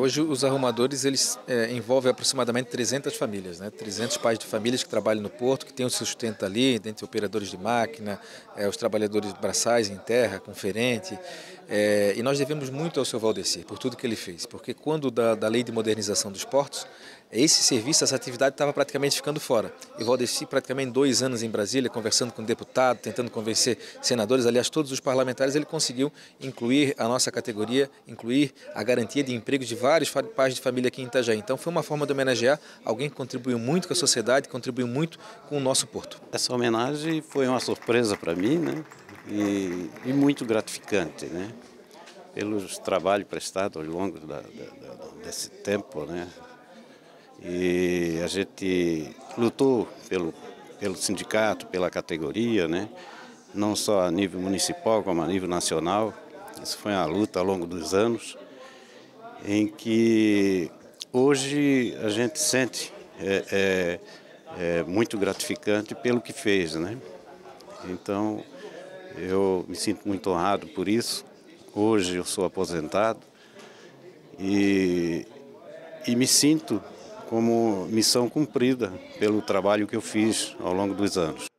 Hoje os arrumadores eles é, envolvem aproximadamente 300 famílias, né? 300 pais de famílias que trabalham no porto, que têm o sustento ali, dentre operadores de máquina, é, os trabalhadores braçais em terra, conferente. É, e nós devemos muito ao seu Valdeci por tudo que ele fez, porque quando da, da lei de modernização dos portos, esse serviço, essa atividade estava praticamente ficando fora. E Valdeci, praticamente dois anos em Brasília, conversando com deputado, tentando convencer senadores, aliás, todos os parlamentares, ele conseguiu incluir a nossa categoria, incluir a garantia de emprego de vários pais de família aqui em Itajaí. Então foi uma forma de homenagear alguém que contribuiu muito com a sociedade, contribuiu muito com o nosso porto. Essa homenagem foi uma surpresa para mim, né? E, e, muito gratificante, né? Pelos trabalhos prestados ao longo da, da, da, desse tempo, né? E a gente lutou pelo, pelo sindicato, pela categoria, né? não só a nível municipal, como a nível nacional. Isso foi uma luta ao longo dos anos, em que hoje a gente sente é, é, é muito gratificante pelo que fez. Né? Então, eu me sinto muito honrado por isso. Hoje eu sou aposentado e, e me sinto como missão cumprida pelo trabalho que eu fiz ao longo dos anos.